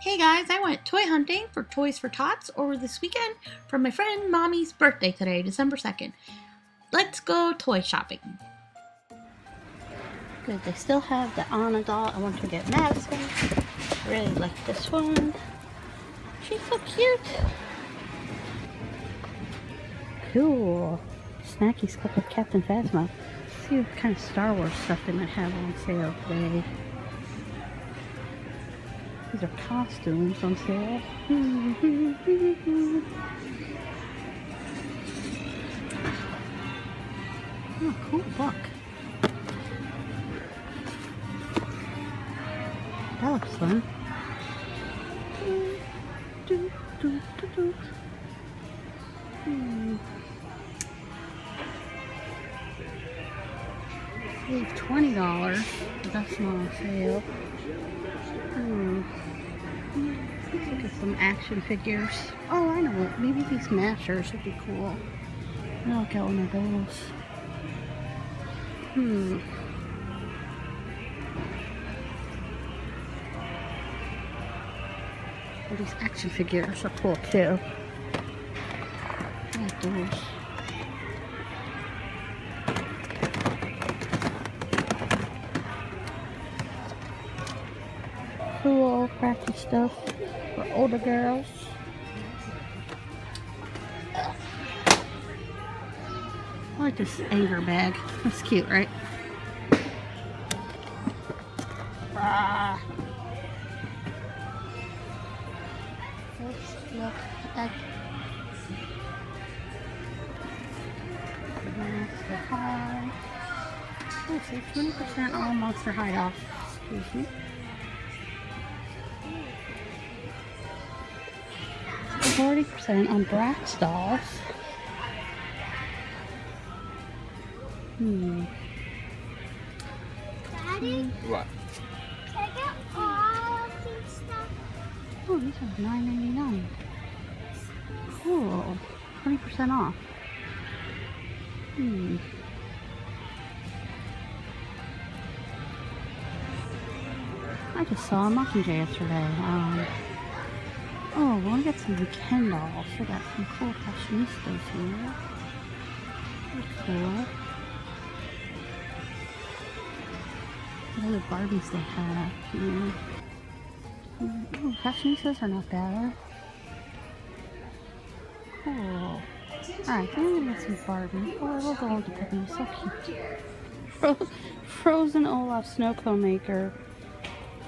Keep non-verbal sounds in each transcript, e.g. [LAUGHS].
Hey guys, I went toy hunting for Toys for Tots over this weekend for my friend Mommy's birthday today, December 2nd. Let's go toy shopping. Good, they still have the Anna doll. I want to get Madison. Really like this one. She's so cute. Cool. Snacky's Cup of Captain Phasma. Let's see what kind of Star Wars stuff they might have on sale today. These are costumes [LAUGHS] on sale. oh, cool book. That looks fun. Twenty dollars, that's not on sale. Hmm. Look at some action figures. Oh, I know what. Maybe these mashers would be cool. I'll get one of those. Hmm. These action figures are cool too. I like those. Cool, crafty stuff for older girls. I like this anger bag. That's cute, right? Ah. Let's look at Monster High. Oh, save 20% on Monster High off. Excuse me. Forty percent on Bratz dolls. Hmm. Daddy, What? can I get all these stuff? Oh, these are nine ninety nine. Cool. Twenty percent off. Hmm. I just saw a Mockingjay yesterday. Um, oh, I want to get some Ken dolls. They got some cool fashionistas here. Pretty cool. What other Barbies they have here? Oh, fashionistas are not bad. Cool. Alright, I'm gonna get some Barbie. Oh, I love the old Peppi. So cute. Fro [LAUGHS] Frozen Olaf Snow Cone Maker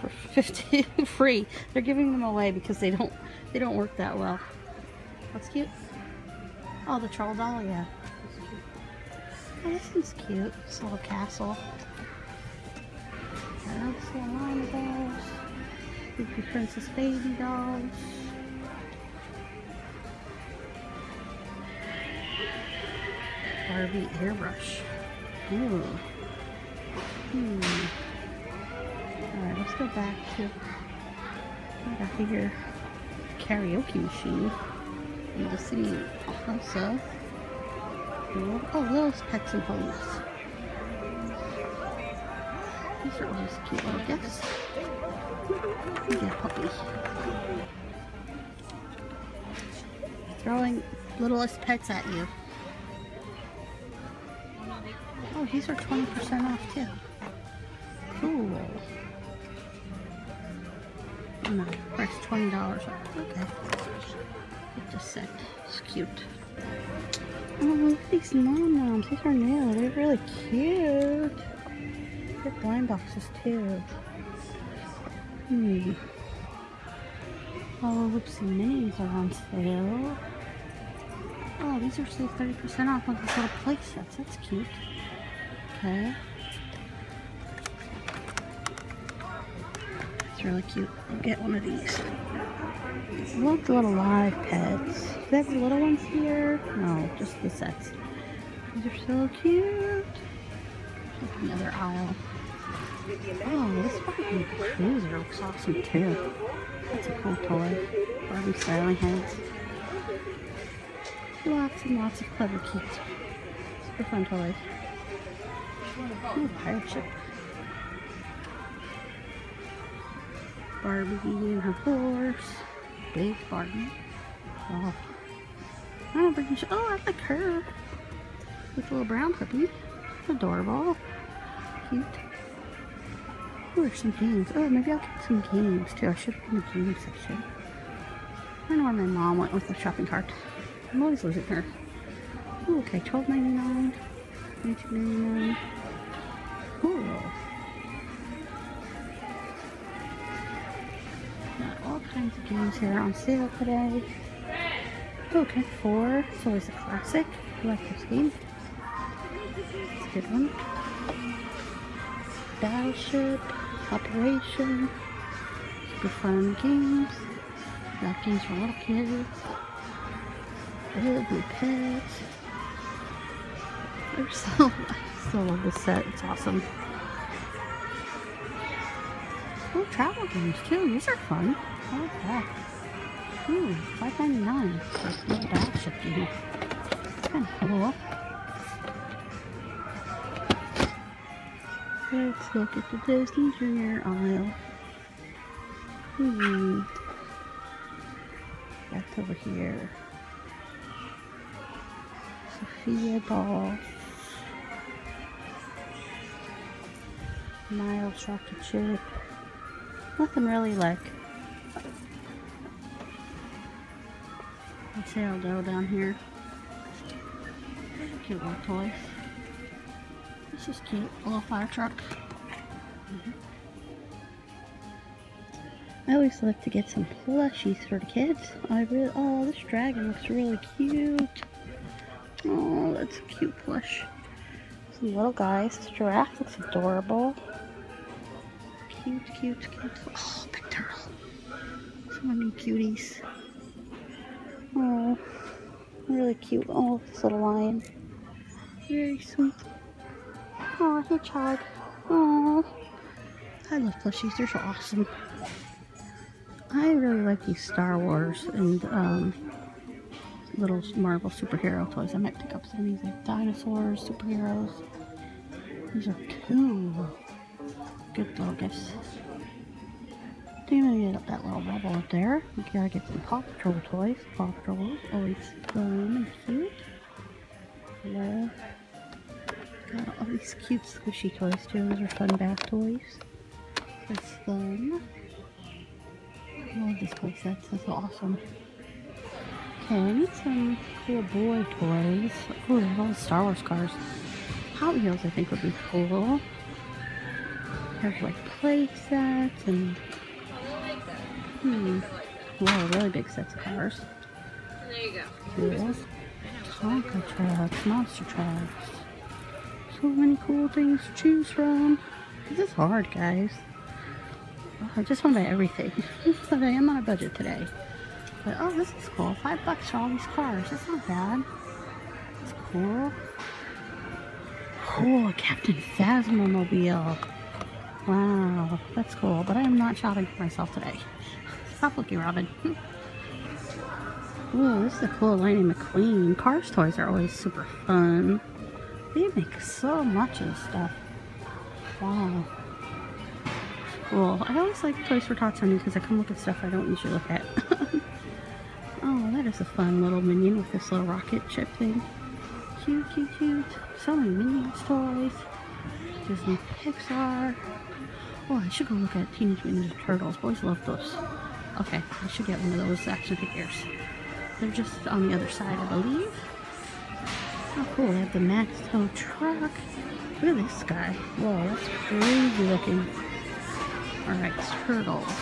for 50 [LAUGHS] free. They're giving them away because they don't they don't work that well. That's cute. Oh, the troll doll, yeah. Oh, this one's cute. This little castle. Another line of dolls. Disney Princess Baby dolls. Barbie airbrush. Ooh. Hmm. Alright, let's go back to back to your karaoke machine in the city also. Cool. Oh, those pets and homes. These are always cute little gifts. Yeah, puppy. Throwing littlest pets at you. Oh, these are 20% off too. Cool. No, price $20 off. Okay. This set. It's cute. Oh, look at these Num Noms. These are new. They're really cute. They're blind boxes too. Hmm. Oh, whoopsie minis are on sale. Oh, these are still 30% off of these little play sets. That's cute. Okay. It's really cute. I'll get one of these. I love the little live pets. Do they have the little ones here? No, just the sets. These are so cute. Another aisle. Oh, this Barbie cruiser looks awesome too. That's a cool toy. Barbie styling heads. Lots and lots of clever kids. Super fun toys. Ooh, pirate ship. Barbie and her horse. Big Barbie. Oh. Oh, oh, I like her. Little brown puppy. Adorable. Cute. Oh, Who some games? Oh, maybe I'll get some games too. I should be in the game section. I don't know where my mom went with the shopping cart. I'm always losing her. Ooh, okay, 12 dollars 99 19 99 games here on sale today. Okay, four. It's always a classic. I like this game. It's a good one. Battleship, Operation, super fun games. Got games for little kids. Little pets. They're [LAUGHS] so, still love this set. It's awesome. Oh, travel games too. These are fun. I like that. Ooh, five ninety nine little battleship. Kind of cool. Let's look at the Disney Junior aisle. Hmm. That's over here. Sofia doll. Miles chocolate chip. Nothing really like sale dough down here. Cute little toys. This is cute. A little fire truck. Mm -hmm. I always like to get some plushies for the kids. I really, oh, this dragon looks really cute. Oh, that's a cute plush. Some little guys. This giraffe looks adorable. Cute, cute, cute. Oh, big turtle. So many cuties. Oh, really cute. Oh, this little lion. Very sweet. Oh, hedgehog. Oh, I love plushies. They're so awesome. I really like these Star Wars and um, little Marvel superhero toys. I might pick up some of these like dinosaurs, superheroes. These are cool. Good little gifts. Then I'm gonna get up that little rebel up there. We gotta get some Paw Patrol toys. Paw Patrol always fun and cute. Love Got all these cute squishy toys too. Those are fun bath toys. That's fun. I love this play sets. That's awesome. Okay, I need some cool boy toys. Oh, there's all Star Wars cars. Hot Wheels I think would be cool. Have like play sets and hmm. Wow, really big sets of cars. There you go. Cool. Tonka trucks, monster trucks so many cool things to choose from. This is hard, guys. I just want to buy everything. but I am on a budget today. But, oh, this is cool. Five bucks for all these cars. That's not bad. It's cool. Cool, Captain Phasmomobile. Wow, that's cool. But I am not shopping for myself today. Stop looking, Robin. [LAUGHS] Ooh, this is a cool Lightning McQueen. Cars toys are always super fun. They make so much of stuff. Wow. Cool. I always like Toys for Tots Honey because I come look at stuff I don't usually look at. [LAUGHS] oh, that is a fun little minion with this little rocket ship thing. Cute, cute, cute. So many Minions toys. Disney Pixar. Oh, I should go look at Teenage Mutant Ninja Turtles. Boys love those. Okay, I should get one of those action figures. They're just on the other side, I believe. Oh cool, they have the Max Tow truck. Look at this guy. Whoa, that's crazy looking. Alright, turtles.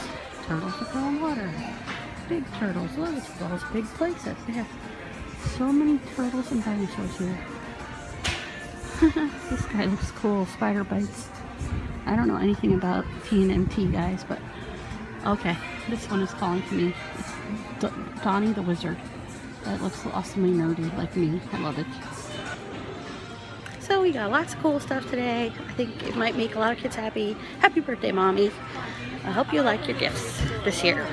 Turtles that go in water. Big turtles. At those big places. They have so many turtles and dinosaurs here. [LAUGHS] this guy looks cool. Spider bites. I don't know anything about TNMT guys, but okay. This one is calling to me. It's Donnie the Wizard. That looks awesomely nerdy like me. I love it. So we got lots of cool stuff today. I think it might make a lot of kids happy. Happy birthday, Mommy. I hope you like your gifts this year.